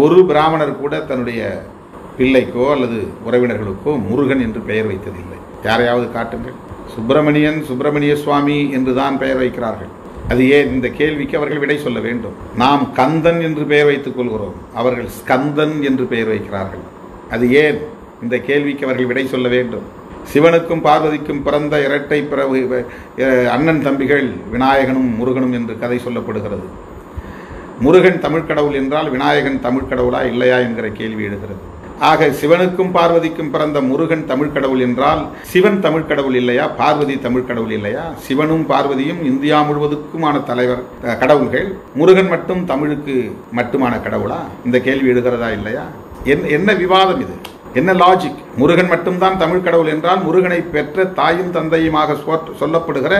ஒரு பிராமணர் கூட தன்னுடைய பிள்ளைக்கோ அல்லது உறவினர்களுக்கோ முருகன் என்று பெயர் வைத்ததில்லை. யாரையாவது காட்டுங்கள். சுப்பிரமணியன் சுப்பிரமணிய சுவாமி என்று தான் பெயர் வைக்கிறார்கள். அது ஏன் இந்த கேள்விக்கு அவர்கள் விடை சொல்ல வேண்டும்? நாம் கந்தன் என்று பெயர் வைத்துக் கொள்கிறோம். அவர்கள் ஸ்கந்தன் என்று பெயர் வைக்கிறார்கள். அது ஏன் இந்த கேள்விக்கு அவர்கள் விடை சொல்ல வேண்டும்? சிவனுக்கும் பார்வதிக்கும் பிறந்த இரட்டை பிறகு அண்ணன் தம்பிகள் விநாயகனும் முருகனும் என்று கதை சொல்லப்படுகிறது. முருகன் தமிழ் கடவுள் என்றால் விநாயகன் தமிழ் கடவுளா இல்லையா என்கிற கேள்வி எழுகிறது. ஆக சிவனுக்கும் பார்வதிக்கும் பிறந்த முருகன் தமிழ் கடவுள் என்றால் சிவன் தமிழ் கடவுள் இல்லையா பார்வதி தமிழ் கடவுள் இல்லையா? சிவனும் பார்வதியும் இந்தியா முழுவதுக்குமான தலைவர் கடவுள்கள். முருகன் மட்டும் தமிழுக்கு மட்டுமான கடவுளா? இந்த கேள்வி எழுகிறதா இல்லையா? என் என்ன விவாதம் இது? என்ன லாஜிக் முருகன் மட்டும்தான் தமிழ் கடவுள் என்றால் முருகனை பெற்ற தாயும் தந்தையுமாக சொல்லப்படுகிற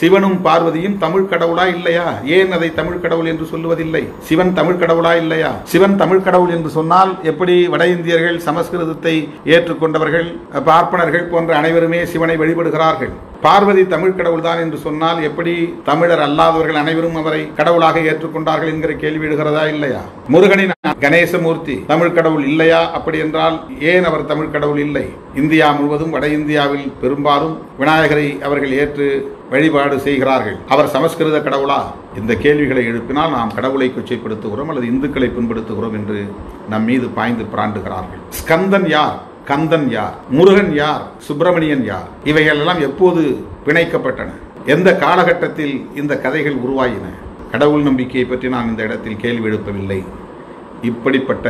சிவனும் பார்வதியும் தமிழ் கடவுளா இல்லையா? ஏன் அதை தமிழ் கடவுள் என்று சொல்லுவதில்லை? சிவன் தமிழ் கடவுளா இல்லையா? சிவன் தமிழ் கடவுள் என்று சொன்னால் எப்படி வட இந்தியர்கள் சமஸ்கிருதத்தை ஏற்றுக்கொண்டவர்கள் பார்ப்பனர்கள் போன்ற அனைவருமே சிவனை வழிபடுகிறார்கள்? பார்வதி தமிழ் கடவுள்தான் என்று சொன்னால் எப்படி தமிழர் அல்லாதவர்கள் அனைவரும் அவரை கடவுளாக ஏற்றுக்கொண்டார்கள் என்கிற கேள்வி எழுகிறதா இல்லையா? முருகனின் கணேசமூர்த்தி தமிழ் கடவுள் இல்லையா? அப்படி என்றால் ஏன் அவர் தமிழ் கடவுள் கடவுள் இல்லை. இந்தியா முழுவதும் வட இந்தியாவில் பெரும்பாலும் விநாயகரை அவர்கள் ஏற்று வழிபாடு செய்கிறார்கள். அவர் சமஸ்கிருத கடவுளா? இந்த கேள்விகளை எழுப்பினால் நாம் கடவுளை கொச்சைப்படுத்துகிறோம் அல்லது இந்துக்களை புண்படுத்துகிறோம் என்று நம் மீது பாய்ந்து பிராண்டுகிறார்கள். ஸ்கந்தன் யார்? கந்தன் யார்? முருகன் யார்? சுப்பிரமணியன் யார்? இவைகளெல்லாம் எப்போது பிணைக்கப்பட்டன? எந்த காலகட்டத்தில் இந்த கதைகள் உருவாயின? கடவுள் நம்பிக்கையை பற்றி நான் இந்த இடத்தில் கேள்வி எழுப்பவில்லை. இப்படிப்பட்ட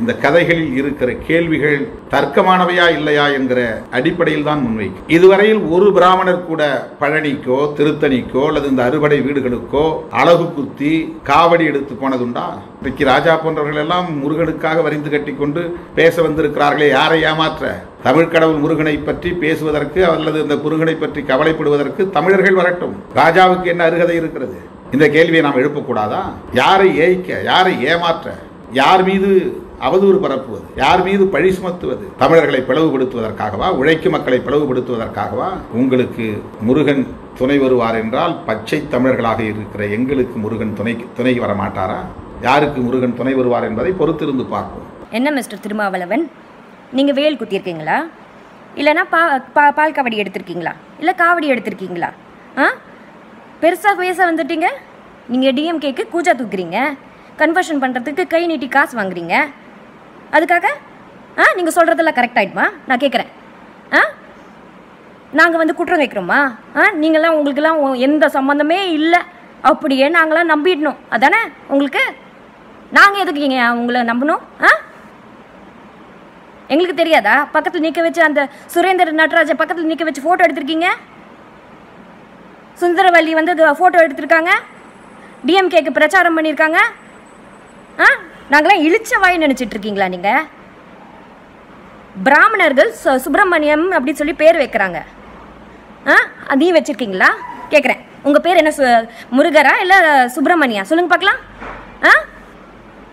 இந்த கதைகளில் இருக்கிற கேள்விகள் தர்க்கமானவையா இல்லையா என்கிற அடிப்படையில் தான் முன்வைக்கும். இதுவரையில் ஒரு பிராமணர் கூட பழனிக்கோ திருத்தணிக்கோ அல்லது இந்த அறுபடை வீடுகளுக்கோ அழகு குத்தி காவடி எடுத்து போனதுண்டா? இன்றைக்கு ராஜா போன்றவர்கள் எல்லாம் முருகனுக்காக வரிந்து கட்டிக்கொண்டு பேச வந்திருக்கிறார்களே யாரை ஏமாற்ற? தமிழ் கடவுள் முருகனை பற்றி பேசுவதற்கு அல்லது இந்த முருகனை பற்றி கவலைப்படுவதற்கு தமிழர்கள் வரட்டும். ராஜாவுக்கு என்ன அருகதை இருக்கிறது? இந்த கேள்வியை நாம் எழுப்பக்கூடாதா? யாரை ஏய்க்க யாரை ஏமாற்ற? யார் மீது அவதூறு பரப்புவது? யார் மீது பழி சுமத்துவது? தமிழர்களை பிளவுபடுத்துவதற்காகவா? உழைக்கும் மக்களை பிளவுபடுத்துவதற்காகவா? உங்களுக்கு முருகன் துணை வருவார் என்றால் பச்சை தமிழர்களாக இருக்கிற எங்களுக்கு முருகன் துணை துணை வர மாட்டாரா யாருக்கு முருகன் துணை வருவார் என்பதை பொறுத்திருந்து பார்ப்போம். என்ன மிஸ்டர் திருமாவளவன்? நீங்கள் வேல் குத்தியிருக்கீங்களா? இல்லைன்னா பா பா பால் காவடி எடுத்திருக்கீங்களா? இல்லை காவடி எடுத்திருக்கீங்களா? ஆ? பெருசாக பேச வந்துட்டீங்க? நீங்கள் டிஎம்கேக்கு கூஜா தூக்குறீங்க? கன்வர்ஷன் பண்ணுறதுக்கு கை நீட்டி காசு வாங்குறீங்க. அதுக்காக ஆ நீங்கள் சொல்கிறதெல்லாம் கரெக்ட் ஆகிடுமா நான் கேட்குறேன் ஆ? நாங்கள் வந்து குற்றம் வைக்கிறோமா ஆ நீங்களாம் உங்களுக்கெல்லாம் எந்த சம்மந்தமே இல்லை. அப்படியே நாங்களாம் நம்பிடணும். அதானே? உங்களுக்கு? நாங்கள் எதுக்கு இங்க உங்களை நம்பணும்? ஆ? எங்களுக்கு தெரியாதா? பக்கத்தில் நிற்க வச்சு அந்த சுரேந்தர் நடராஜை பக்கத்தில் நிற்க வச்சு ஃபோட்டோ எடுத்திருக்கீங்க? சுந்தரவல்லி வந்து ஃபோட்டோ எடுத்திருக்காங்க. டிஎம்கேக்கு பிரச்சாரம் பண்ணியிருக்காங்க. ஆ? நாங்களாம் இழிச்ச வாய் நினச்சிட்டு இருக்கீங்களா நீங்கள் பிராமணர்கள் சு- சுப்பிரமணியம் அப்படின்னு சொல்லி பேர் வைக்கிறாங்க. ஆ? அதையும் நீ கேட்குறேன் உங்கள் பேர் என்ன சு முருகரா இல்லை சுப்பிரமணியா? சொல்லுங்க பார்க்கலாம் ஆ?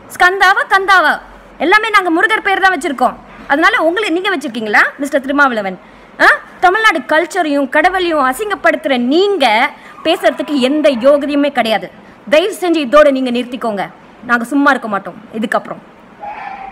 ஸ்கந்தாவா கந்தாவா? எல்லாமே நாங்கள் முருகர் பேர் தான் வச்சுருக்கோம். அதனால உங்களுக்கு நீங்கள் வச்சுருக்கீங்களா மிஸ்டர் திருமாவளவன்? ஆ? தமிழ்நாடு கல்ச்சரையும் கடவுளையும் அசிங்கப்படுத்துகிற நீங்கள் பேசுகிறதுக்கு எந்த யோகதையுமே கிடையாது. தயவு செஞ்சு இதோடு நீங்கள் நிறுத்திக்கோங்க. நாங்கள் சும்மா இருக்க மாட்டோம். இதுக்கப்புறம்.